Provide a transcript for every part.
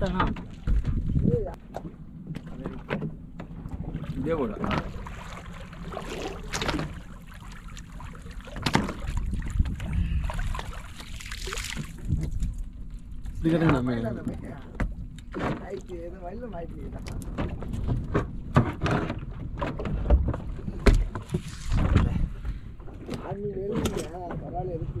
பார்த்தனா இதே போட நம்ம பரவாயில்ல எதுக்கு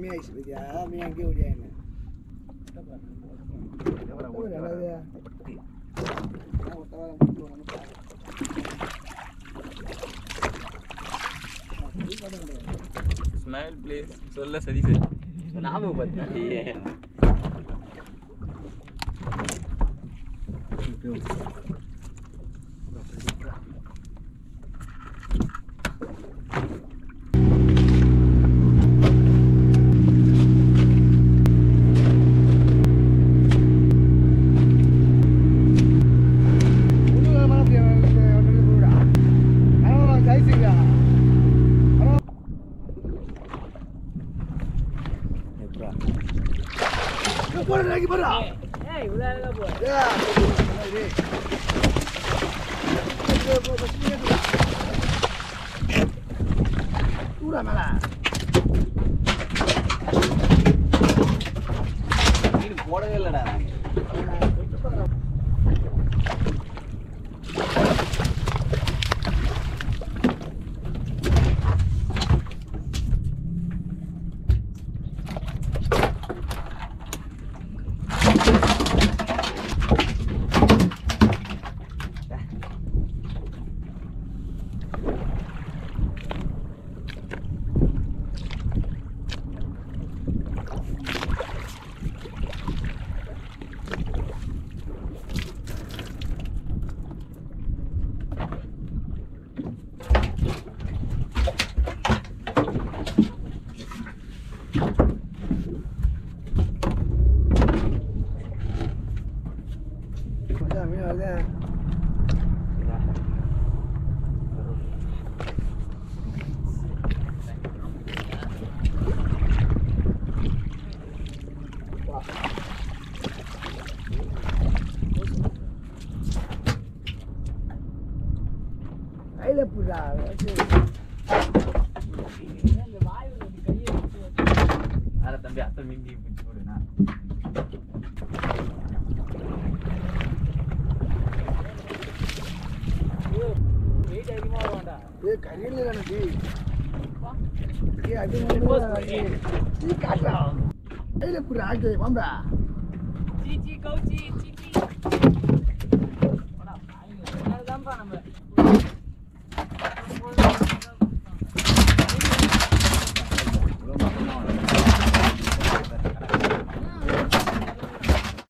இப்போ கம்மியாகிடுச்சு பத்தியா மீன் அங்கேயே ஓடியா என்ன ஸ்மைல் ப்ளீஸ் சொல்ல சரி சரி ஞாபகப்படுத்தினாலே ஏய் இவ்வளோ அழகா போ. மீன் போடவே இல்லைடா. நாங்கள் கையில புடா அரை தம்பி அத்தை மீன் கையில எனக்கு அது நீ காட்டா கையில புடா ஆக்கே வாம்பா ஜி